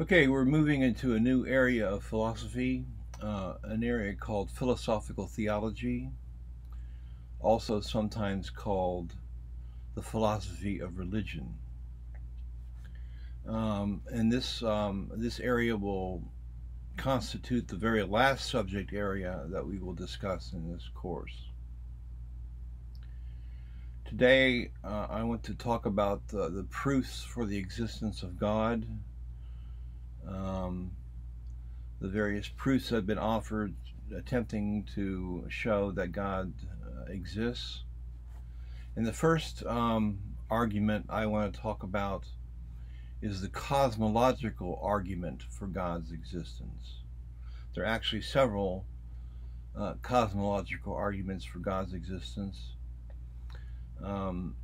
Okay, we're moving into a new area of philosophy, uh, an area called philosophical theology, also sometimes called the philosophy of religion. Um, and this um, this area will constitute the very last subject area that we will discuss in this course. Today, uh, I want to talk about uh, the proofs for the existence of God um, the various proofs have been offered attempting to show that God uh, exists. And the first um, argument I want to talk about is the cosmological argument for God's existence. There are actually several uh, cosmological arguments for God's existence. Um,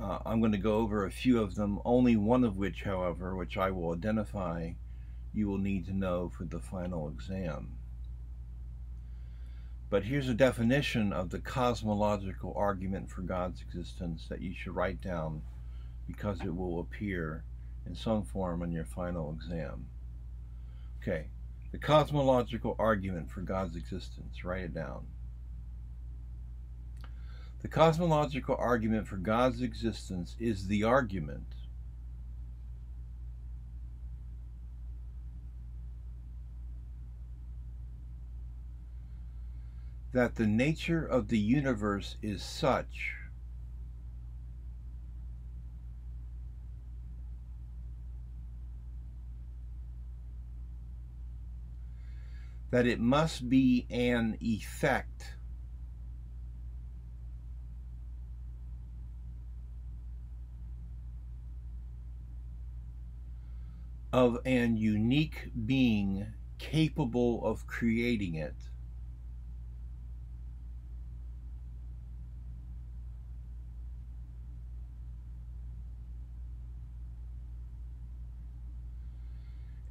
uh, I'm going to go over a few of them, only one of which, however, which I will identify, you will need to know for the final exam. But here's a definition of the cosmological argument for God's existence that you should write down because it will appear in some form on your final exam. Okay, the cosmological argument for God's existence, write it down. The cosmological argument for God's existence is the argument. That the nature of the universe is such that it must be an effect of an unique being capable of creating it.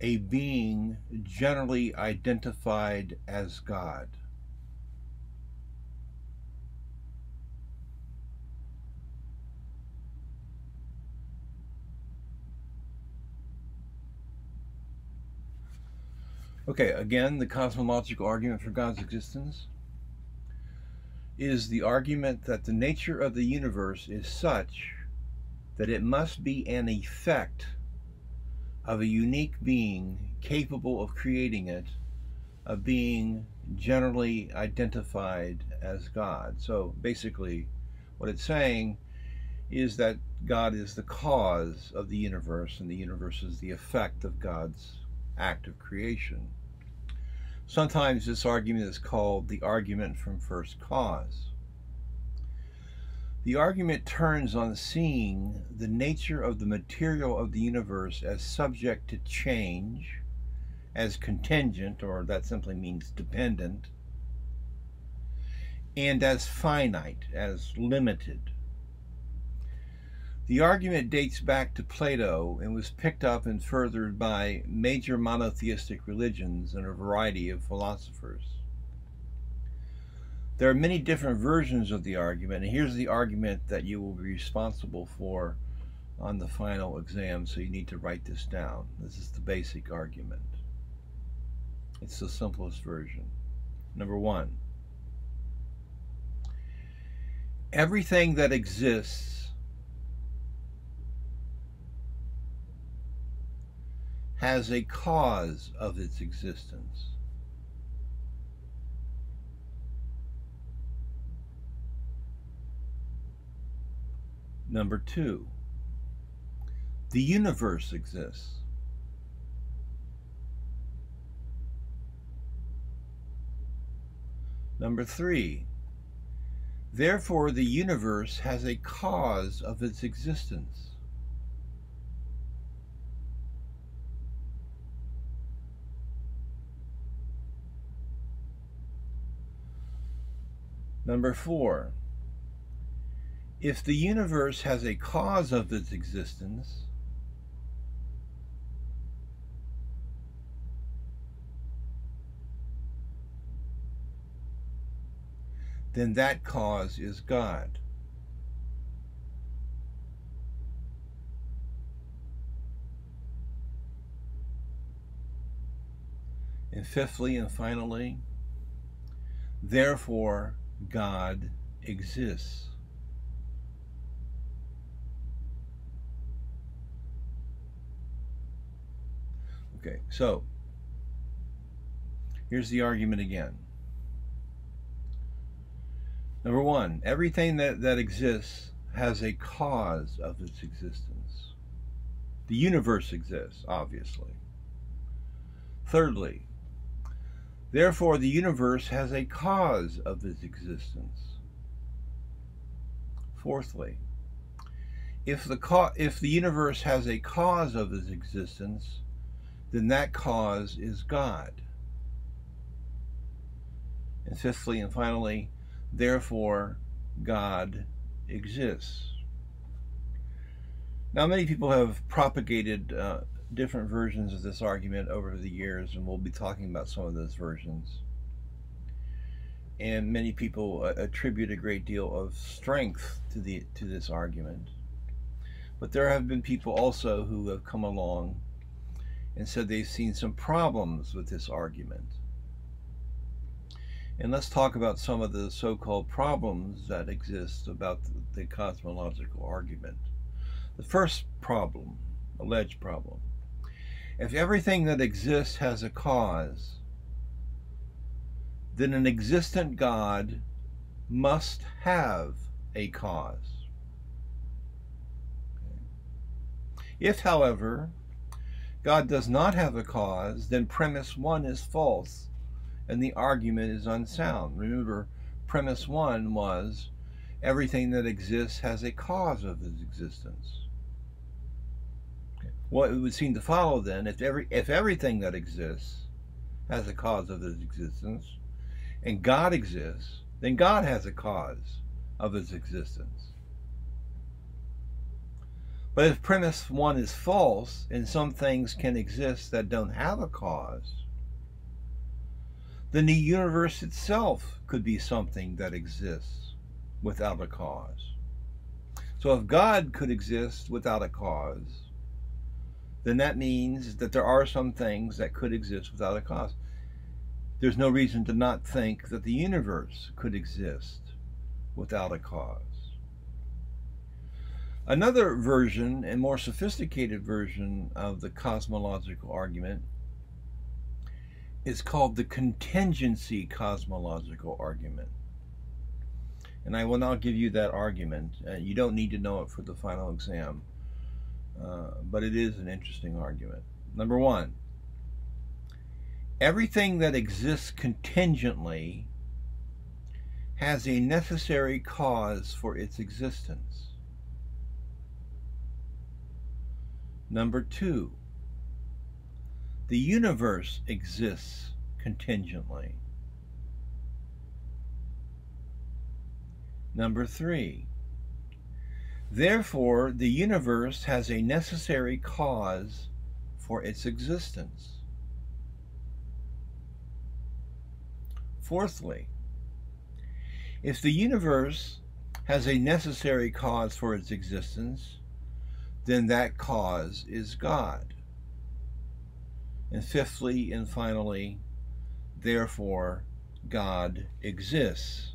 A being generally identified as God. Okay, again, the cosmological argument for God's existence is the argument that the nature of the universe is such that it must be an effect of a unique being capable of creating it, a being generally identified as God. So basically, what it's saying is that God is the cause of the universe, and the universe is the effect of God's act of creation. Sometimes this argument is called the argument from first cause. The argument turns on seeing the nature of the material of the universe as subject to change, as contingent, or that simply means dependent, and as finite, as limited. The argument dates back to Plato and was picked up and furthered by major monotheistic religions and a variety of philosophers. There are many different versions of the argument, and here's the argument that you will be responsible for on the final exam, so you need to write this down. This is the basic argument. It's the simplest version. Number one, everything that exists has a cause of its existence. Number two, the universe exists. Number three, therefore the universe has a cause of its existence. Number four, if the universe has a cause of its existence, then that cause is God. And fifthly and finally, therefore God exists. Okay, so here's the argument again. Number one, everything that, that exists has a cause of its existence. The universe exists, obviously. Thirdly, therefore the universe has a cause of its existence. Fourthly, if the, if the universe has a cause of its existence, then that cause is God. And fifthly and finally, therefore God exists. Now, many people have propagated uh, different versions of this argument over the years, and we'll be talking about some of those versions. And many people uh, attribute a great deal of strength to the to this argument. But there have been people also who have come along and said they've seen some problems with this argument. And let's talk about some of the so-called problems that exist about the, the, cosmological argument. The first problem, alleged problem, if everything that exists has a cause, then an existent God must have a cause. If, however, God does not have a cause, then premise one is false and the argument is unsound. Remember, premise one was everything that exists has a cause of its existence. What would seem to follow then, if every if everything that exists has a cause of its existence, and God exists, then God has a cause of its existence. But if premise one is false, and some things can exist that don't have a cause, then the universe itself could be something that exists without a cause. So if God could exist without a cause, then that means that there are some things that could exist without a cause. There's no reason to not think that the universe could exist without a cause. Another version, and more sophisticated version of the cosmological argument, is called the contingency cosmological argument. And I will now give you that argument. Uh, you don't need to know it for the final exam, uh, but it is an interesting argument. Number one, everything that exists contingently has a necessary cause for its existence. Number two, the universe exists contingently. Number three, therefore the universe has a necessary cause for its existence. Fourthly, if the universe has a necessary cause for its existence, then that cause is God. And fifthly and finally, therefore, God exists.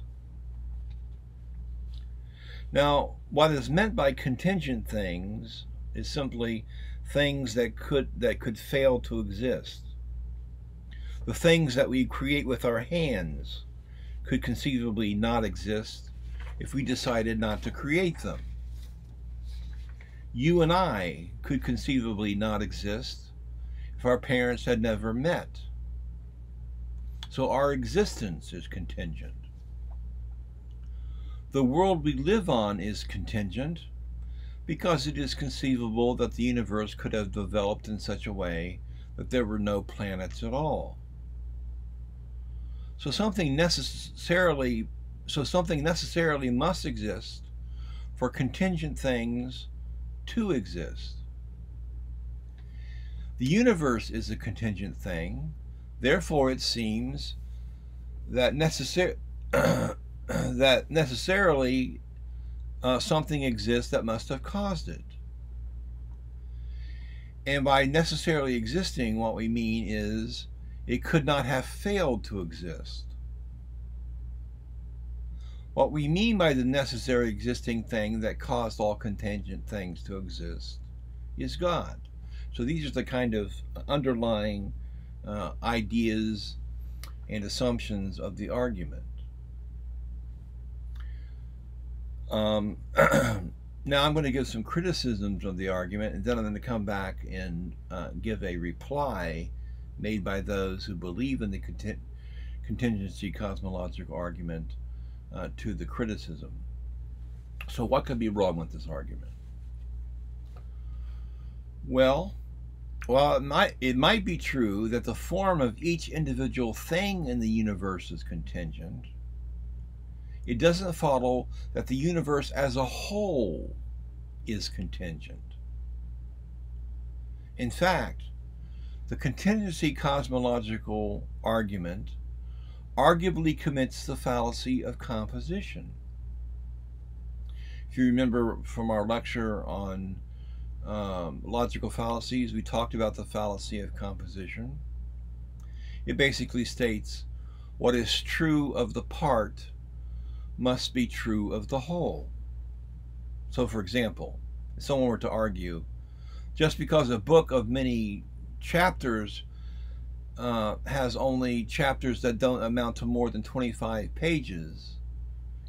Now, what is meant by contingent things is simply things that could that could fail to exist. The things that we create with our hands could conceivably not exist if we decided not to create them. You and I could conceivably not exist if our parents had never met. So our existence is contingent. The world we live on is contingent because it is conceivable that the universe could have developed in such a way that there were no planets at all. So something necessarily so something necessarily must exist for contingent things to exist. The universe is a contingent thing, therefore it seems that necessar- that necessarily uh, something exists that must have caused it. And by necessarily existing, what we mean is it could not have failed to exist. What we mean by the necessary existing thing that caused all contingent things to exist is God. So these are the kind of underlying uh, ideas and assumptions of the argument. Um, now I'm going to give some criticisms of the argument, and then I'm going to come back and uh, give a reply made by those who believe in the contingency cosmological argument uh, to the criticism. So what could be wrong with this argument? Well, well, it might, it might be true that the form of each individual thing in the universe is contingent. It doesn't follow that the universe as a whole is contingent. In fact, the contingency cosmological argument arguably commits the fallacy of composition. If you remember from our lecture on um, logical fallacies, we talked about the fallacy of composition. It basically states what is true of the part must be true of the whole. So, for example, if someone were to argue, just because a book of many chapters uh, has only chapters that don't amount to more than 25 pages,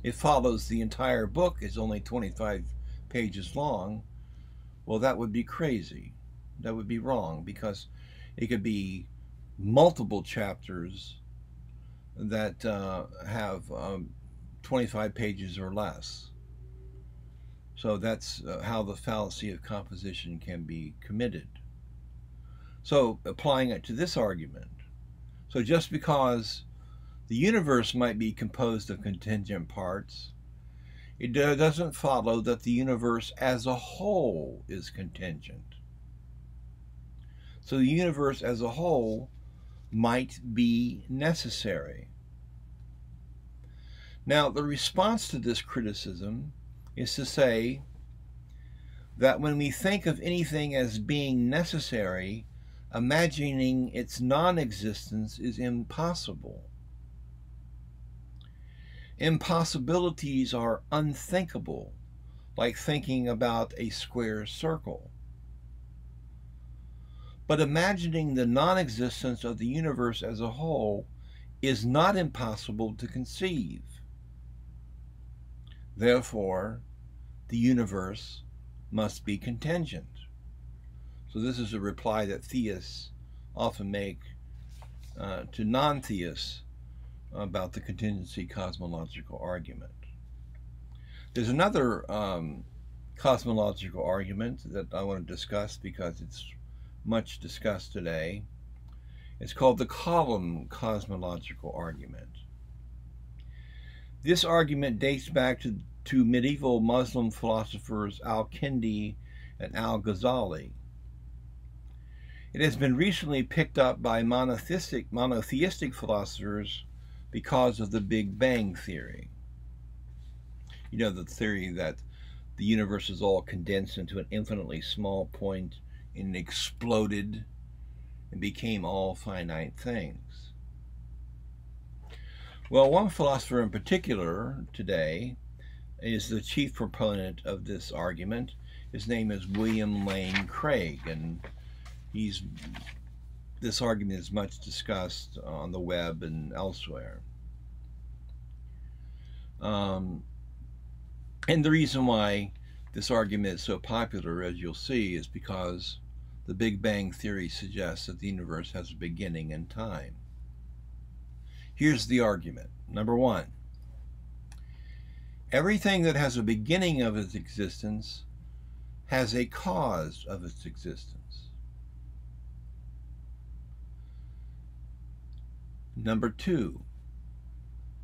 it follows the entire book is only 25 pages long well, that would be crazy. That would be wrong because it could be multiple chapters that uh, have um, 25 pages or less. So that's uh, how the fallacy of composition can be committed. So applying it to this argument. So just because the universe might be composed of contingent parts, it doesn't follow that the universe as a whole is contingent. So the universe as a whole might be necessary. Now, the response to this criticism is to say that when we think of anything as being necessary, imagining its non existence is impossible. Impossibilities are unthinkable, like thinking about a square circle. But imagining the non existence of the universe as a whole is not impossible to conceive. Therefore, the universe must be contingent. So, this is a reply that theists often make uh, to non theists about the contingency cosmological argument. There's another um, cosmological argument that I want to discuss because it's much discussed today. It's called the kalam cosmological argument. This argument dates back to, to medieval Muslim philosophers Al-Kindi and Al-Ghazali. It has been recently picked up by monotheistic, monotheistic philosophers because of the Big Bang Theory. You know, the theory that the universe is all condensed into an infinitely small point and exploded and became all finite things. Well, one philosopher in particular today is the chief proponent of this argument. His name is William Lane Craig, and he's this argument is much discussed on the web and elsewhere. Um, and the reason why this argument is so popular, as you'll see, is because the Big Bang Theory suggests that the universe has a beginning in time. Here's the argument. Number one, everything that has a beginning of its existence has a cause of its existence. Number two,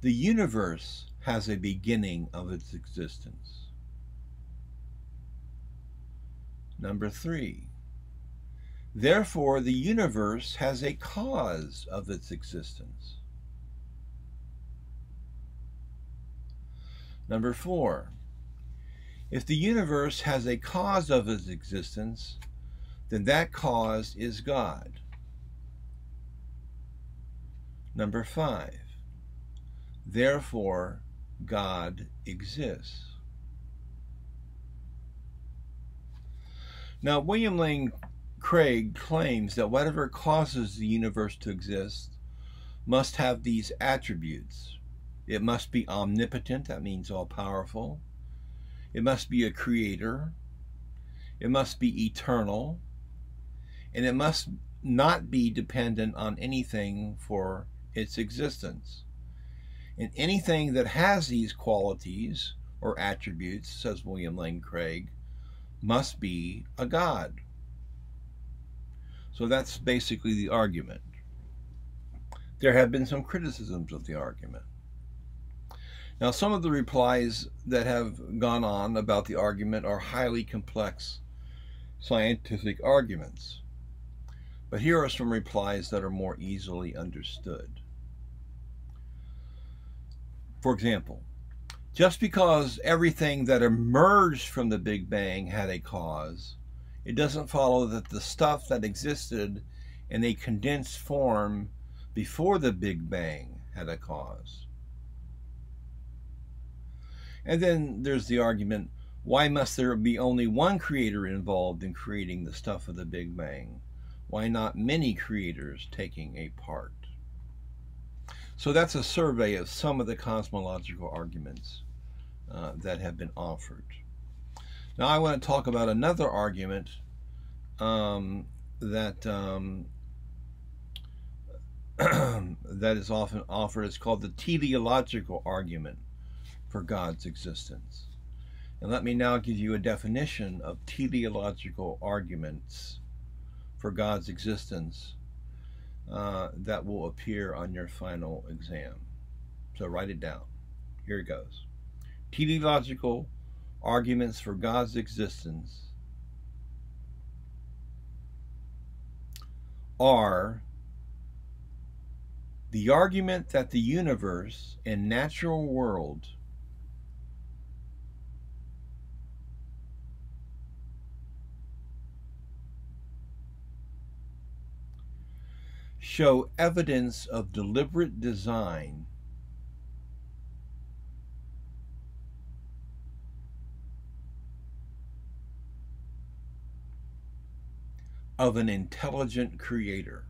the universe has a beginning of its existence. Number three, therefore the universe has a cause of its existence. Number four, if the universe has a cause of its existence, then that cause is God. Number five, therefore God exists. Now, William Lane Craig claims that whatever causes the universe to exist must have these attributes. It must be omnipotent, that means all powerful. It must be a creator. It must be eternal. And it must not be dependent on anything for its existence. And anything that has these qualities or attributes, says William Lane Craig, must be a God. So that's basically the argument. There have been some criticisms of the argument. Now, some of the replies that have gone on about the argument are highly complex scientific arguments. But here are some replies that are more easily understood. For example, just because everything that emerged from the Big Bang had a cause, it doesn't follow that the stuff that existed in a condensed form before the Big Bang had a cause. And then there's the argument why must there be only one creator involved in creating the stuff of the Big Bang? Why not many creators taking a part? So that's a survey of some of the cosmological arguments uh, that have been offered. Now I want to talk about another argument um, that um, that is often offered. It's called the teleological argument for God's existence. And let me now give you a definition of teleological arguments for God's existence uh, that will appear on your final exam. So write it down. Here it goes. Teleological arguments for God's existence are the argument that the universe and natural world show evidence of deliberate design of an intelligent creator.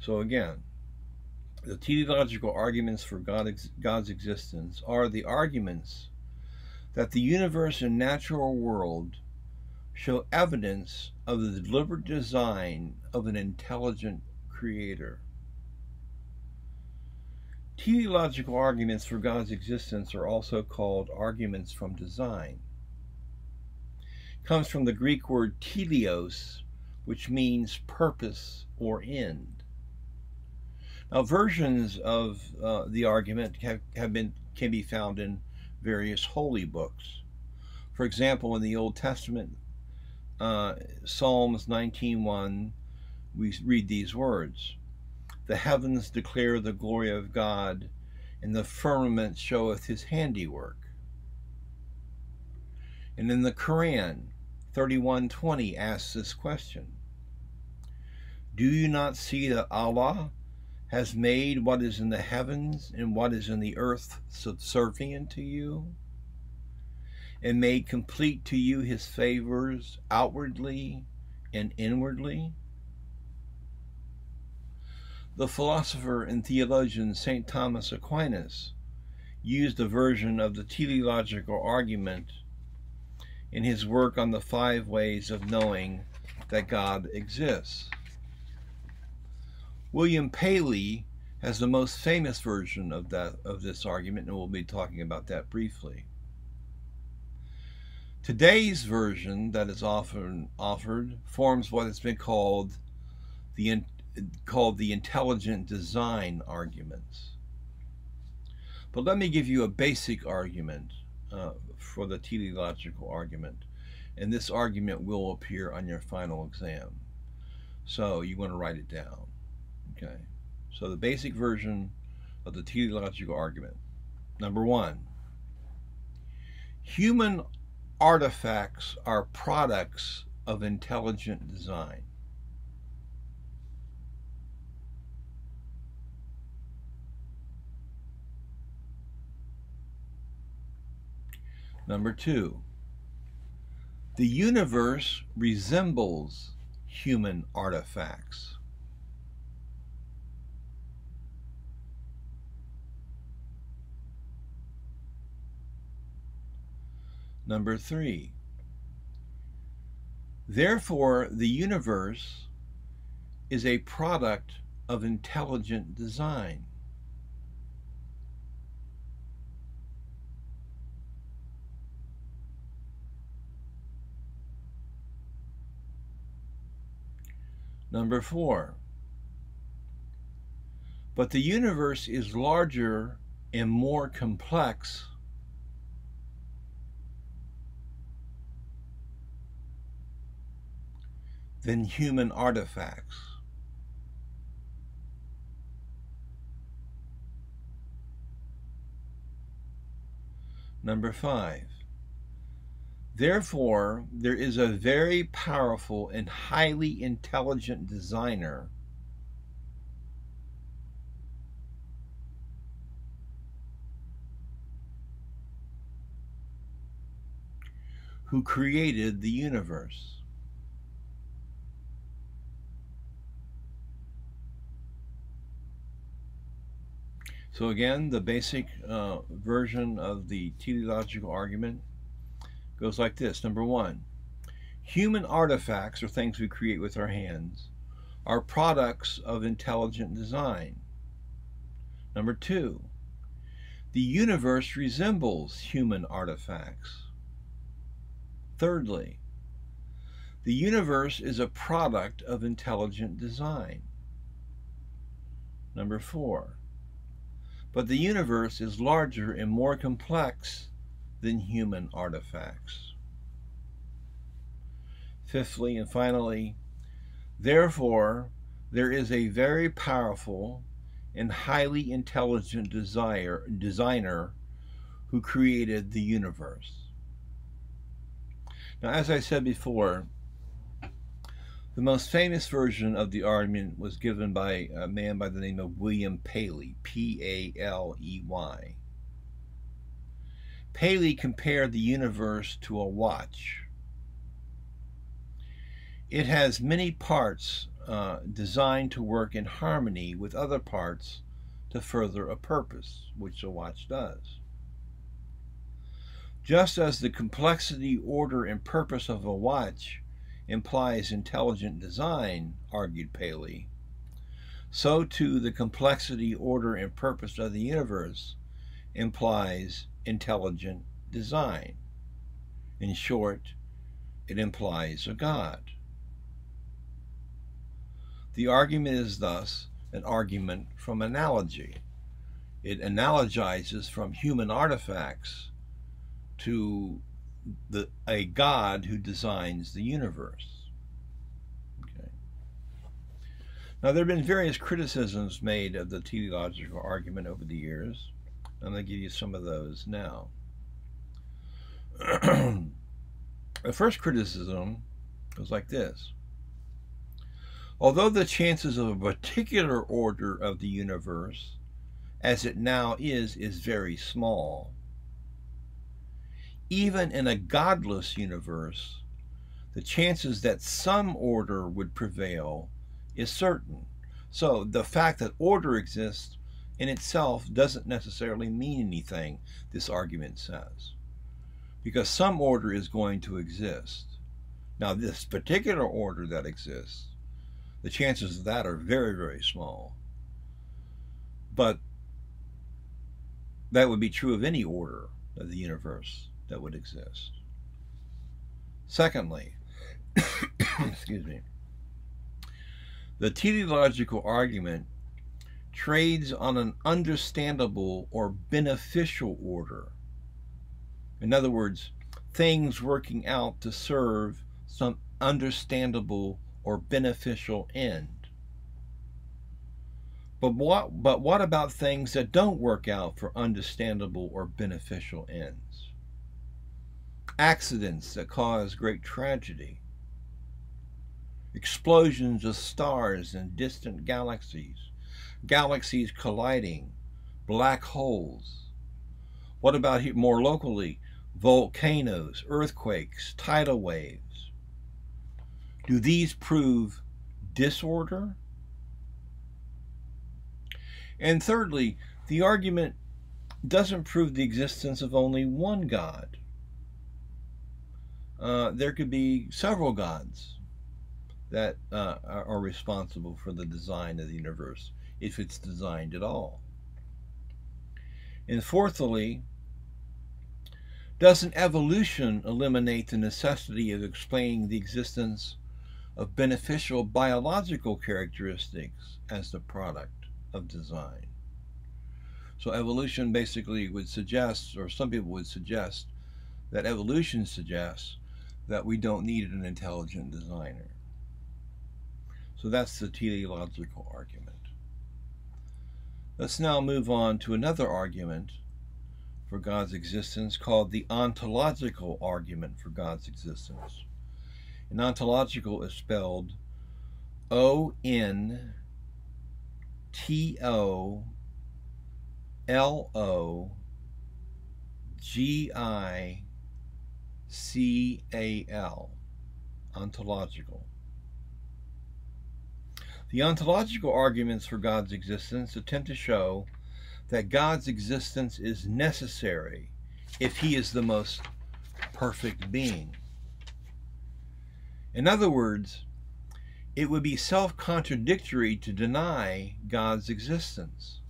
So again, the teleological arguments for God, God's existence are the arguments that the universe and natural world show evidence of the deliberate design of an intelligent creator. Teleological arguments for God's existence are also called arguments from design. It comes from the Greek word teleos, which means purpose or end. Now, versions of uh, the argument have, have been can be found in various holy books. For example, in the Old Testament, uh, Psalms 19.1, we read these words, The heavens declare the glory of God, and the firmament showeth his handiwork. And in the Quran, 31.20 asks this question, Do you not see that Allah has made what is in the heavens and what is in the earth subservient to you, and made complete to you his favors outwardly and inwardly? The philosopher and theologian St. Thomas Aquinas used a version of the teleological argument in his work on the five ways of knowing that God exists. William Paley has the most famous version of that of this argument, and we'll be talking about that briefly. Today's version that is often offered forms what has been called the called the intelligent design arguments. But let me give you a basic argument uh, for the teleological argument, and this argument will appear on your final exam. So you want to write it down. Okay, so the basic version of the teleological argument. Number one, human artifacts are products of intelligent design. Number two, the universe resembles human artifacts. Number three, therefore the universe is a product of intelligent design. Number four, but the universe is larger and more complex than human artifacts. Number five, Therefore, there is a very powerful and highly intelligent designer who created the universe. So again, the basic uh, version of the teleological argument goes like this. Number one, human artifacts, or things we create with our hands, are products of intelligent design. Number two, the universe resembles human artifacts. Thirdly, the universe is a product of intelligent design. Number four, but the universe is larger and more complex than human artifacts. Fifthly and finally, therefore, there is a very powerful and highly intelligent desire, designer who created the universe. Now, as I said before, the most famous version of the argument was given by a man by the name of William Paley, P A L E Y. Paley compared the universe to a watch. It has many parts uh, designed to work in harmony with other parts to further a purpose, which a watch does. Just as the complexity, order, and purpose of a watch implies intelligent design, argued Paley, so too the complexity, order, and purpose of the universe implies intelligent design. In short, it implies a God. The argument is thus an argument from analogy. It analogizes from human artifacts to the, a God who designs the universe. Okay. Now, there have been various criticisms made of the teleological argument over the years. I'm going to give you some of those now. the first criticism was like this. Although the chances of a particular order of the universe, as it now is, is very small, even in a godless universe, the chances that some order would prevail is certain. So the fact that order exists in itself doesn't necessarily mean anything, this argument says. Because some order is going to exist. Now, this particular order that exists, the chances of that are very, very small. But that would be true of any order of the universe that would exist. Secondly, excuse me, the teleological argument trades on an understandable or beneficial order. In other words, things working out to serve some understandable or beneficial end. But what, but what about things that don't work out for understandable or beneficial ends? Accidents that cause great tragedy. explosions of stars in distant galaxies, galaxies colliding, black holes. What about more locally? Volcanoes, earthquakes, tidal waves. Do these prove disorder? And thirdly, the argument doesn't prove the existence of only one God. Uh, there could be several gods that uh, are responsible for the design of the universe, if it's designed at all. And fourthly, doesn't evolution eliminate the necessity of explaining the existence of beneficial biological characteristics as the product of design? So evolution basically would suggest, or some people would suggest, that evolution suggests that we don't need an intelligent designer. So that's the teleological argument. Let's now move on to another argument for God's existence called the ontological argument for God's existence. And ontological is spelled O N T O L O G I C A L, ontological. The ontological arguments for God's existence attempt to show that God's existence is necessary if he is the most perfect being. In other words, it would be self contradictory to deny God's existence.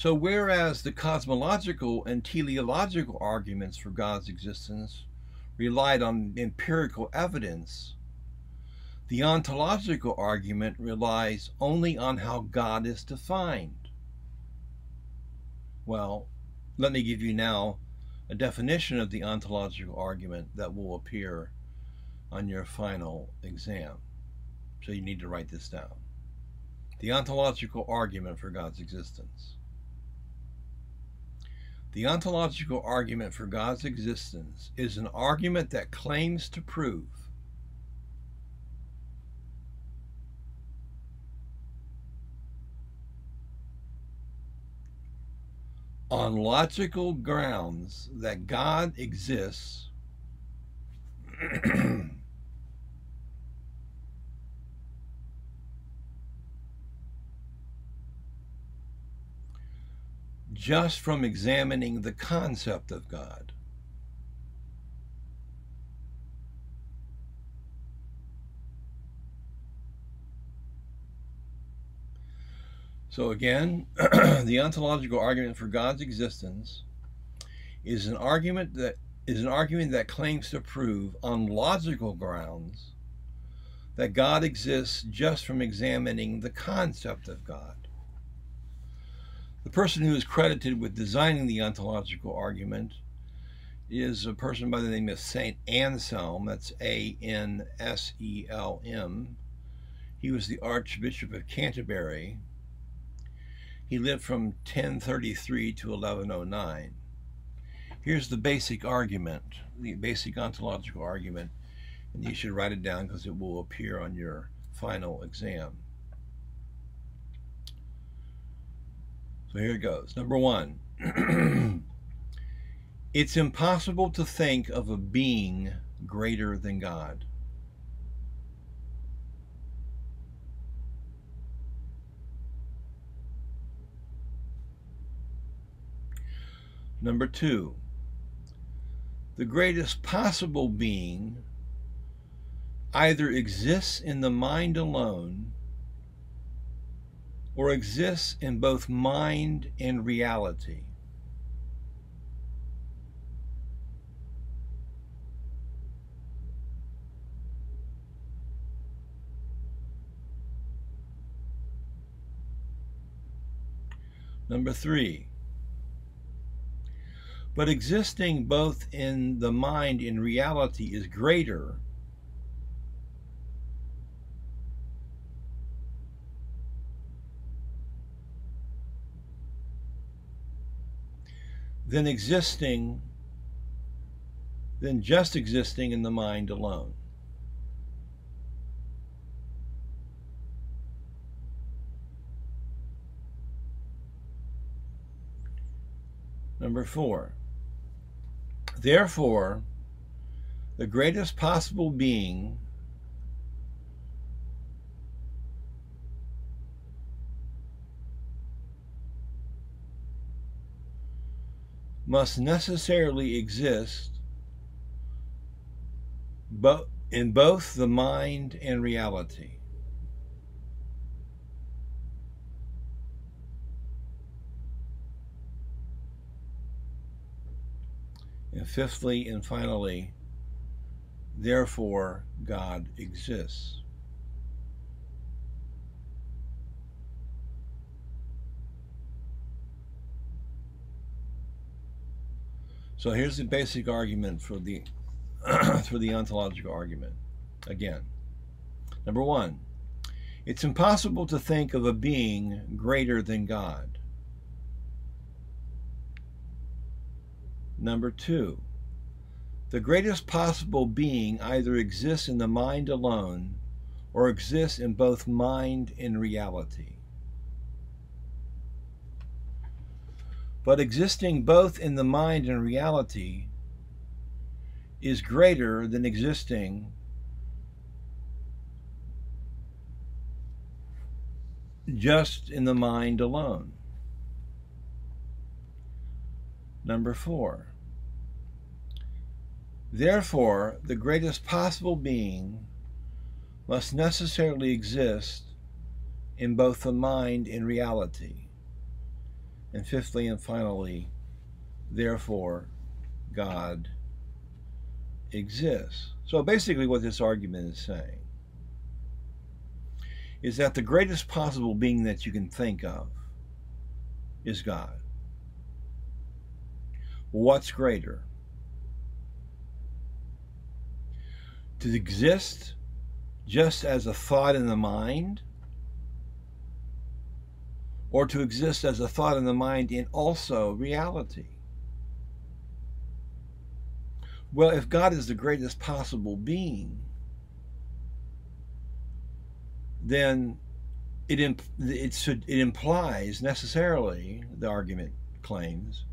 So, whereas the cosmological and teleological arguments for God's existence relied on empirical evidence, the ontological argument relies only on how God is defined. Well, let me give you now a definition of the ontological argument that will appear on your final exam. So you need to write this down. The ontological argument for God's existence. The ontological argument for God's existence is an argument that claims to prove on logical grounds that God exists just from examining the concept of God. So again, the ontological argument for God's existence is an argument that is an argument that claims to prove on logical grounds that God exists just from examining the concept of God. The person who is credited with designing the ontological argument is a person by the name of Saint Anselm. That's A N S E L M. He was the Archbishop of Canterbury. He lived from 1033 to 1109. Here's the basic argument, the basic ontological argument, and you should write it down because it will appear on your final exam. So here it goes. Number one, it's impossible to think of a being greater than God. Number two, the greatest possible being either exists in the mind alone or exists in both mind and reality. Number three, but existing both in the mind and reality is greater than existing, than just existing in the mind alone. Number four. Therefore, the greatest possible being must necessarily exist but in both the mind and reality. And fifthly and finally, therefore God exists. So here's the basic argument for the for the ontological argument. Again, number one, it's impossible to think of a being greater than God. Number two, the greatest possible being either exists in the mind alone or exists in both mind and reality. But existing both in the mind and reality is greater than existing just in the mind alone. Number four. Therefore, the greatest possible being must necessarily exist in both the mind and reality. And fifthly and finally, therefore, God exists. So basically, what this argument is saying is that the greatest possible being that you can think of is God. What's greater? To exist just as a thought in the mind, or to exist as a thought in the mind in also reality? Well, if God is the greatest possible being, then it, imp- it, should, it implies necessarily, the argument claims,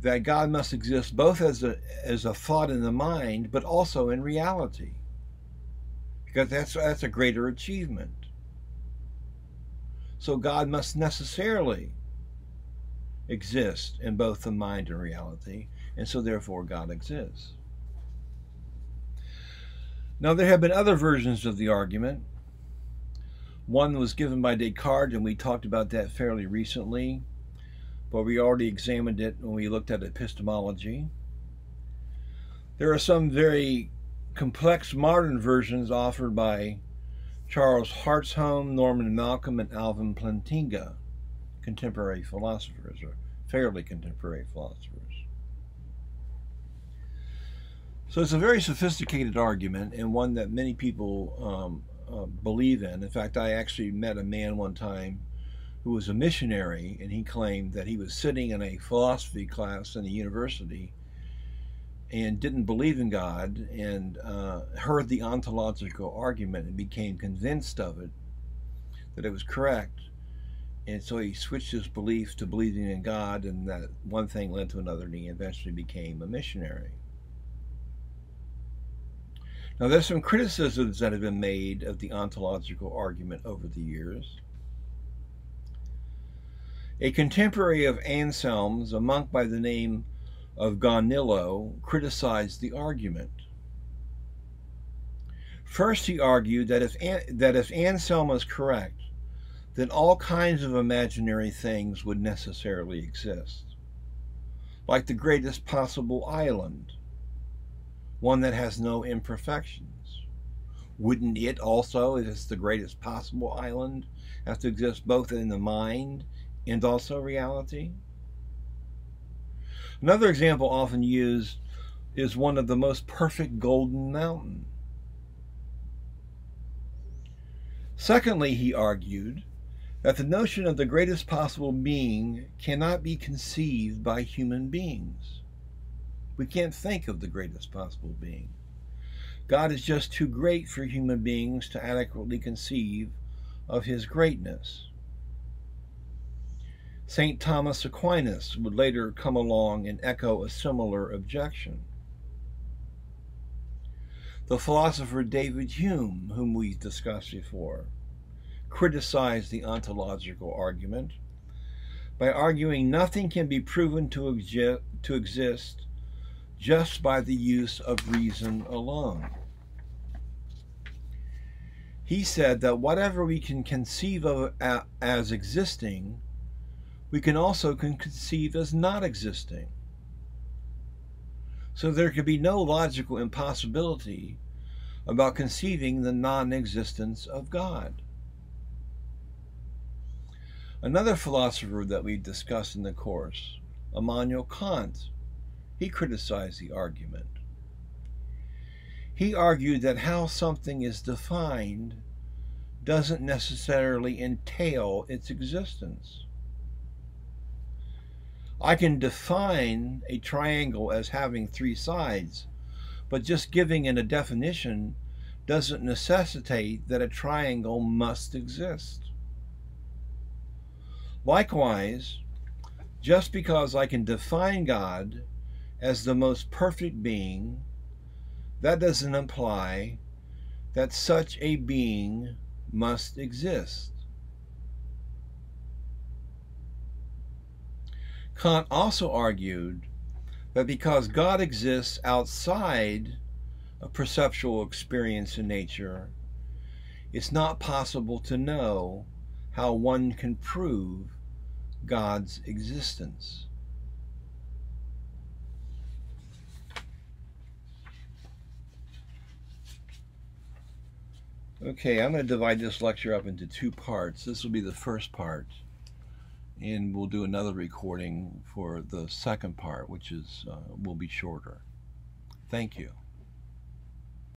that God must exist both as a, as a thought in the mind, but also in reality. Because that's, that's a greater achievement. So God must necessarily exist in both the mind and reality and so therefore God exists. Now, there have been other versions of the argument. One was given by Descartes, and we talked about that fairly recently, but we already examined it when we looked at epistemology. There are some very complex modern versions offered by Charles Hartshorne, Norman Malcolm, and Alvin Plantinga, contemporary philosophers, or fairly contemporary philosophers. So it's a very sophisticated argument and one that many people um, uh, believe in. In fact, I actually met a man one time who was a missionary, and he claimed that he was sitting in a philosophy class in a university and didn't believe in God and uh, heard the ontological argument and became convinced of it, that it was correct. And so he switched his belief to believing in God, and that one thing led to another, and he eventually became a missionary. Now, there's some criticisms that have been made of the ontological argument over the years. A contemporary of Anselm's, a monk by the name of Gaunilo, criticized the argument. First, he argued that if, that if Anselm is correct, then all kinds of imaginary things would necessarily exist, like the greatest possible island one that has no imperfections. Wouldn't it also, if it's the greatest possible island, have to exist both in the mind and also reality? Another example often used is one of the most perfect golden mountain. Secondly, he argued that the notion of the greatest possible being cannot be conceived by human beings. We can't think of the greatest possible being. God is just too great for human beings to adequately conceive of his greatness. St. Thomas Aquinas would later come along and echo a similar objection. The philosopher David Hume, whom we discussed before, criticized the ontological argument by arguing nothing can be proven to, exi- to exist just by the use of reason alone. He said that whatever we can conceive of as existing, we can also conceive as not existing. So there could be no logical impossibility about conceiving the non existence of God. Another philosopher that we discussed in the course, Immanuel Kant, he criticized the argument. He argued that how something is defined doesn't necessarily entail its existence. I can define a triangle as having three sides, but just giving it a definition doesn't necessitate that a triangle must exist. Likewise, just because I can define God as the most perfect being, that doesn't imply that such a being must exist. Kant also argued that because God exists outside of perceptual experience in nature, it's not possible to know how one can prove God's existence. Okay, I'm going to divide this lecture up into two parts. This will be the first part and we'll do another recording for the second part, which is uh, will be shorter. Thank you.